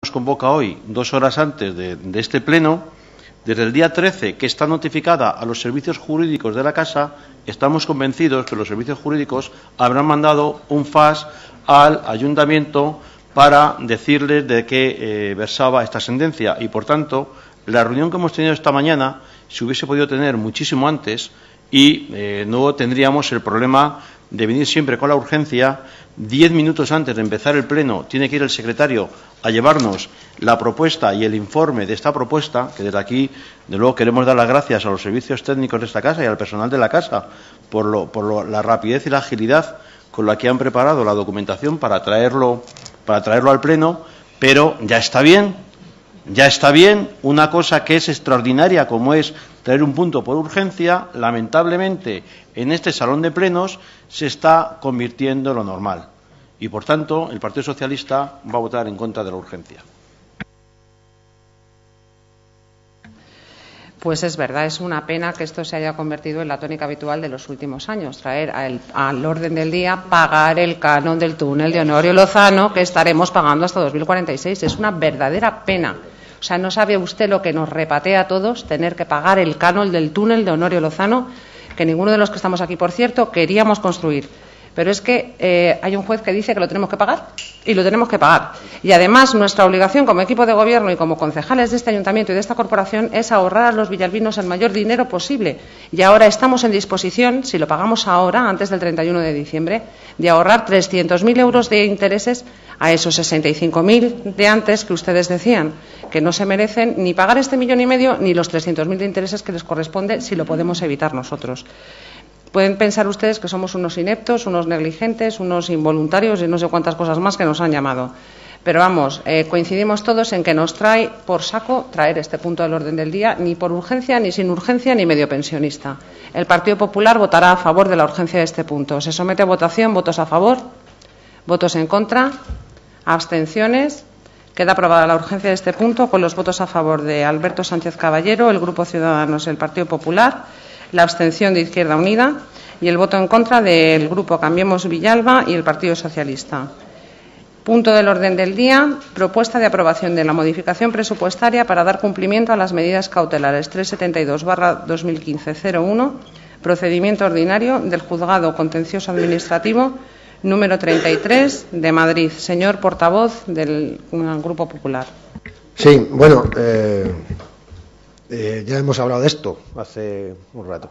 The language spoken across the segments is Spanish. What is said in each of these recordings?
nos convoca hoy, dos horas antes de, este pleno, desde el día 13, que está notificada a los servicios jurídicos de la Casa, estamos convencidos que los servicios jurídicos habrán mandado un FAS al ayuntamiento para decirles de qué eh, versaba esta sentencia. Y, por tanto, la reunión que hemos tenido esta mañana se hubiese podido tener muchísimo antes y eh, no tendríamos el problema de venir siempre con la urgencia. Diez minutos antes de empezar el pleno tiene que ir el secretario a llevarnos la propuesta y el informe de esta propuesta, que desde aquí, de luego, queremos dar las gracias a los servicios técnicos de esta casa y al personal de la casa por, lo, por la rapidez y la agilidad con la que han preparado la documentación para traerlo, para traerlo al pleno, pero ya está bien, ya está bien una cosa que es extraordinaria como es traer un punto por urgencia, lamentablemente en este salón de plenos se está convirtiendo en lo normal. Y, por tanto, el Partido Socialista va a votar en contra de la urgencia. Pues es verdad, es una pena que esto se haya convertido en la tónica habitual de los últimos años, traer al, al, orden del día pagar el canon del túnel de Honorio Lozano que estaremos pagando hasta 2046. Es una verdadera pena. O sea, ¿no sabe usted lo que nos repatea a todos tener que pagar el canon del túnel de Honorio Lozano, que ninguno de los que estamos aquí, por cierto, queríamos construir? Pero es que eh, hay un juez que dice que lo tenemos que pagar y lo tenemos que pagar. Y además, nuestra obligación como equipo de gobierno y como concejales de este ayuntamiento y de esta corporación es ahorrar a los villalbinos el mayor dinero posible. Y ahora estamos en disposición, si lo pagamos ahora, antes del 31 de diciembre, de ahorrar 300.000 euros de intereses a esos 65.000 de antes que ustedes decían, que no se merecen ni pagar este millón y medio ni los 300.000 de intereses que les corresponde si lo podemos evitar nosotros. Pueden pensar ustedes que somos unos ineptos, unos negligentes, unos involuntarios y no sé cuántas cosas más que nos han llamado. Pero vamos, eh, coincidimos todos en que nos trae por saco traer este punto del orden del día, ni por urgencia, ni sin urgencia, ni medio pensionista. El Partido Popular votará a favor de la urgencia de este punto. Se somete a votación, votos a favor, votos en contra, abstenciones. Queda aprobada la urgencia de este punto con los votos a favor de Alberto Sánchez Caballero, el Grupo Ciudadanos y el Partido Popular la abstención de Izquierda Unida y el voto en contra del Grupo Cambiemos Villalba y el Partido Socialista. Punto del orden del día. Propuesta de aprobación de la modificación presupuestaria para dar cumplimiento a las medidas cautelares 372-2015-01, procedimiento ordinario del Juzgado Contencioso Administrativo número 33 de Madrid. Señor portavoz del Grupo Popular. Sí, bueno, eh, eh, ya hemos hablado de esto hace un rato.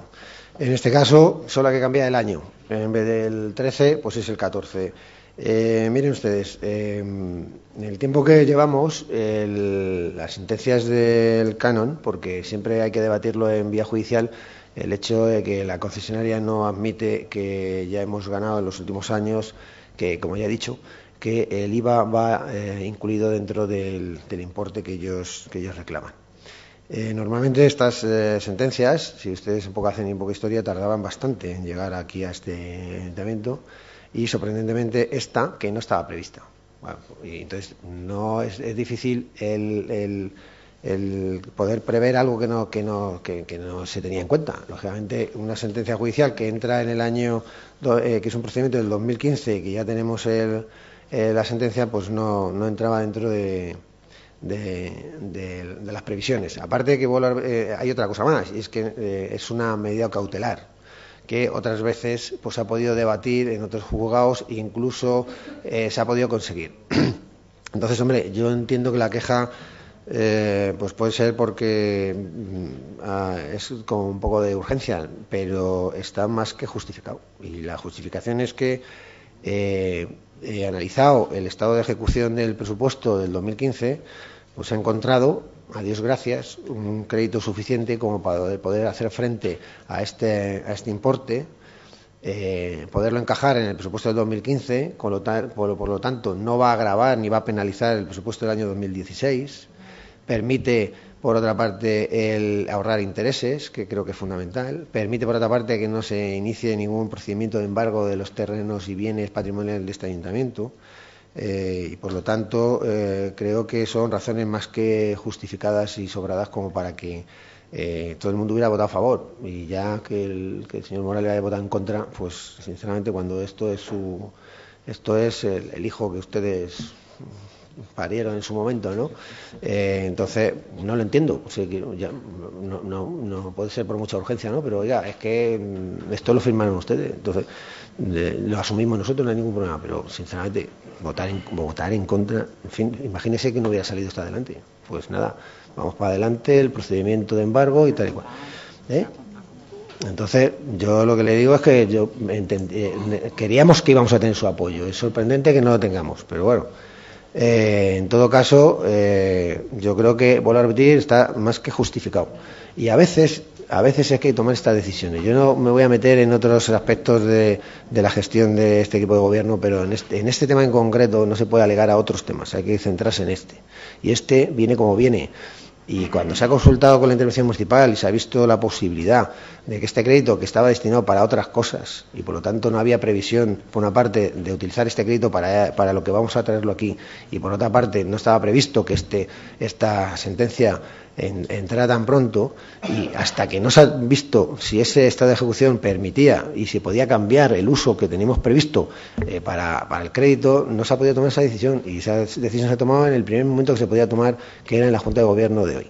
En este caso, solo hay que cambiar el año. En vez del 13, pues es el 14. Eh, miren ustedes, eh, en el tiempo que llevamos, el, las sentencias del canon, porque siempre hay que debatirlo en vía judicial, el hecho de que la concesionaria no admite que ya hemos ganado en los últimos años, que como ya he dicho, que el IVA va eh, incluido dentro del, importe que ellos reclaman. Eh, normalmente estas eh, sentencias, si ustedes un poco hacen un poco historia, tardaban bastante en llegar aquí a este ayuntamiento y sorprendentemente esta que no estaba prevista. Bueno, y entonces no es, difícil el, poder prever algo que no, que, no, que, no se tenía en cuenta. Lógicamente, una sentencia judicial que entra en el año, eh, que es un procedimiento del 2015 y que ya tenemos el, eh, la sentencia, pues no entraba dentro de de, de, de, las previsiones. Aparte que eh, hay otra cosa más, y es que eh, es una medida cautelar que otras veces pues, ha podido debatir en otros juzgados e incluso eh, se ha podido conseguir. Entonces, hombre, yo entiendo que la queja pues puede ser porque uh, es como un poco de urgencia, pero está más que justificado. Y la justificación es que eh, analizado el estado de ejecución del presupuesto del 2015, pues ha encontrado, a Dios gracias, un crédito suficiente como para poder hacer frente a este, a este importe, eh, poderlo encajar en el presupuesto del 2015, con lo por, por, lo tanto no va a agravar ni va a penalizar el presupuesto del año 2016, permite por otra parte, el ahorrar intereses, que creo que es fundamental. Permite, por otra parte, que no se inicie ningún procedimiento de embargo de los terrenos y bienes patrimoniales de este ayuntamiento. Eh, y, por lo tanto, eh, creo que son razones más que justificadas y sobradas como para que eh, todo el mundo hubiera votado a favor. Y ya que el, señor Morales haya votado en contra, pues, sinceramente, cuando esto es su, esto es el hijo que ustedes parieron en su momento, ¿no? Eh, entonces, no lo entiendo. no, no, no, puede ser por mucha urgencia, ¿no? Pero oiga, es que mm, esto lo firmaron ustedes. Entonces, lo asumimos nosotros, no hay ningún problema. Pero, sinceramente, votar en, votar en contra, en fin, imagínese que no hubiera salido hasta adelante. Pues nada, vamos para adelante, el procedimiento de embargo y tal y cual. ¿Eh? Entonces, yo lo que le digo es que yo eh, queríamos que íbamos a tener su apoyo. Es sorprendente que no lo tengamos, pero bueno. Eh, en todo caso, eh, yo creo que, vuelvo a repetir, está más que justificado. Y a veces, a veces hay que tomar estas decisiones. Yo no me voy a meter en otros aspectos de, la gestión de este equipo de gobierno, pero en este, en este tema en concreto no se puede alegar a otros temas. Hay que centrarse en este. Y este viene como viene. Y cuando se ha consultado con la intervención municipal y se ha visto la posibilidad de que este crédito, que estaba destinado para otras cosas, y por lo tanto no había previsión, por una parte, de utilizar este crédito para, para lo que vamos a traerlo aquí, y por otra parte, no estaba previsto que este, esta sentencia en, tan pronto y hasta que no se ha visto si ese estado de ejecución permitía y si podía cambiar el uso que teníamos previsto eh, para, el crédito, no se ha podido tomar esa decisión y esa decisión se ha tomado en el primer momento que se podía tomar, que era en la Junta de Gobierno de hoy.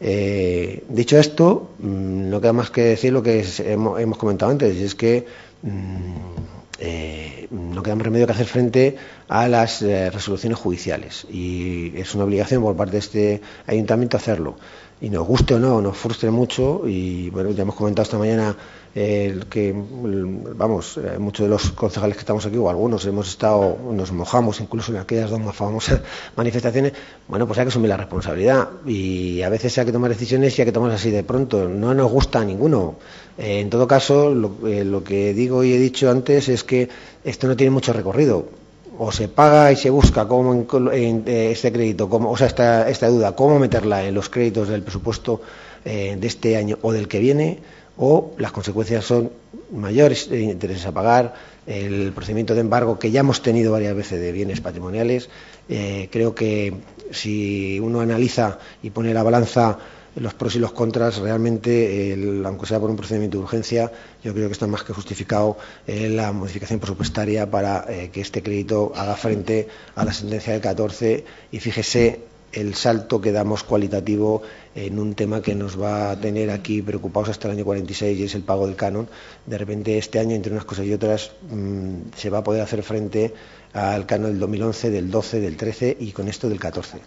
Eh, dicho esto, mm, no queda más que decir lo que hemos, comentado antes, y es que mm, eh, no queda más remedio que hacer frente a las eh, resoluciones judiciales. Y es una obligación por parte de este ayuntamiento hacerlo y nos guste o no, nos frustre mucho y bueno, ya hemos comentado esta mañana el que, vamos, eh, muchos de los concejales que estamos aquí, o algunos, hemos estado, nos mojamos incluso en aquellas dos más famosas manifestaciones, bueno, pues hay que asumir la responsabilidad y a veces hay que tomar decisiones y hay que tomarlas así de pronto. No nos gusta a ninguno. Eh, en todo caso, lo, eh, lo que digo y he dicho antes es que esto no tiene mucho recorrido o se paga y se busca cómo en, este crédito, o sea, esta, esta duda, cómo meterla en los créditos del presupuesto de este año o del que viene, o las consecuencias son mayores intereses a pagar, el procedimiento de embargo que ya hemos tenido varias veces de bienes patrimoniales. Eh, creo que si uno analiza y pone la balanza los pros y los contras, realmente, aunque sea por un procedimiento de urgencia, yo creo que está más que justificado eh, la modificación presupuestaria para eh, que este crédito haga frente a la sentencia del 14 y fíjese el salto que damos cualitativo en un tema que nos va a tener aquí preocupados hasta el año 46 y es el pago del canon. De repente este año, entre unas cosas y otras, mm, se va a poder hacer frente al canon del 2011, del 12, del 13 y con esto del 14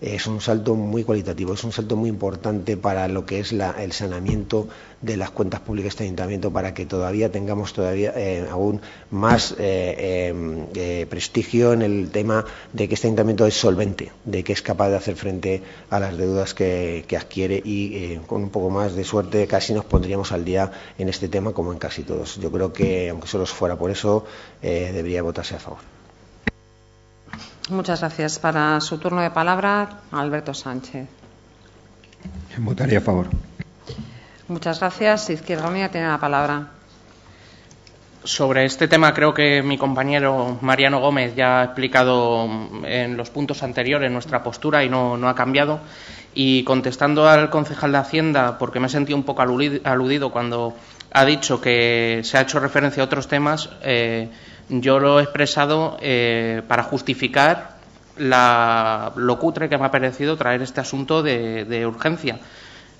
es un salto muy cualitativo, es un salto muy importante para lo que es el saneamiento de las cuentas públicas de este ayuntamiento, para que todavía tengamos todavía eh, aún más eh, eh, prestigio en el tema de que este ayuntamiento es solvente, de que es capaz de hacer frente a las deudas que, que adquiere y con un poco más de suerte casi nos pondríamos al día en este tema como en casi todos. Yo creo que, aunque solo fuera por eso, debería votarse a favor. Muchas gracias. Para su turno de palabra, Alberto Sánchez. Votaría a favor. Muchas gracias. Izquierda Unida tiene la palabra. Sobre este tema creo que mi compañero Mariano Gómez ya ha explicado en los puntos anteriores nuestra postura y no, ha cambiado. Y contestando al concejal de Hacienda, porque me he sentido un poco aludido cuando ha dicho que se ha hecho referencia a otros temas, eh, yo lo he expresado eh, para justificar la, lo cutre que me ha parecido traer este asunto de, urgencia.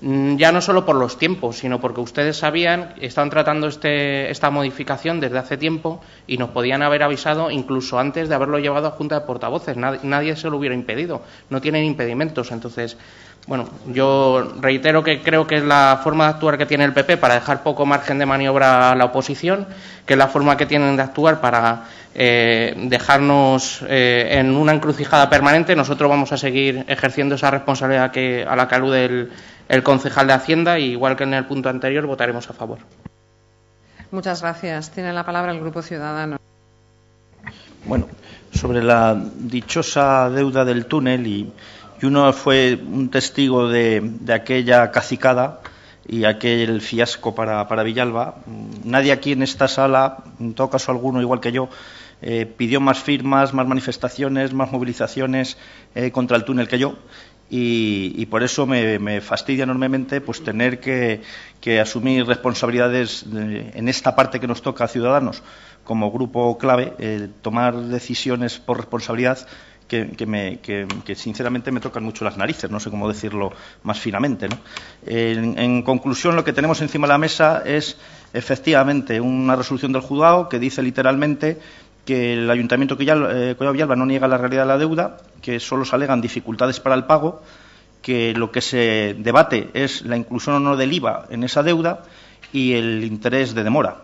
Mm, ya no solo por los tiempos, sino porque ustedes sabían, están tratando este, esta modificación desde hace tiempo y nos podían haber avisado incluso antes de haberlo llevado a Junta de Portavoces. Nadie, nadie se lo hubiera impedido. No tienen impedimentos. Entonces, bueno, yo reitero que creo que es la forma de actuar que tiene el PP para dejar poco margen de maniobra a la oposición, que es la forma que tienen de actuar para eh, dejarnos eh, en una encrucijada permanente. Nosotros vamos a seguir ejerciendo esa responsabilidad que, a la que alude el, concejal de Hacienda y, igual que en el punto anterior, votaremos a favor. Muchas gracias. Tiene la palabra el Grupo Ciudadano. Bueno, sobre la dichosa deuda del túnel y y uno fue un testigo de, aquella cacicada y aquel fiasco para, Villalba. Nadie aquí en esta sala, en todo caso alguno igual que yo, eh, pidió más firmas, más manifestaciones, más movilizaciones eh, contra el túnel que yo. Y, por eso me, fastidia enormemente pues tener que, asumir responsabilidades de- en esta parte que nos toca a Ciudadanos como grupo clave, eh, tomar decisiones por responsabilidad que, que me- que- que sinceramente me tocan mucho las narices, no sé cómo decirlo más finamente. en conclusión, lo que tenemos encima de la mesa es efectivamente una resolución del juzgado que dice literalmente que el Ayuntamiento de eh, Villalba no niega la realidad de la deuda, que solo se alegan dificultades para el pago, que lo que se debate es la inclusión o no del IVA en esa deuda y el interés de demora.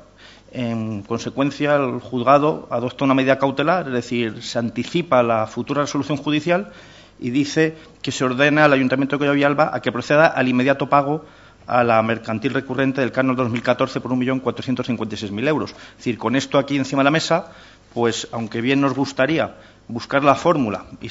En consecuencia, el juzgado adopta una medida cautelar, es decir, se anticipa la futura resolución judicial y dice que se ordena al Ayuntamiento de Collado Villalba a que proceda al inmediato pago a la mercantil recurrente del canon 2014 por 1.456.000 euros. Es decir, con esto aquí encima de la mesa, pues aunque bien nos gustaría buscar la fórmula y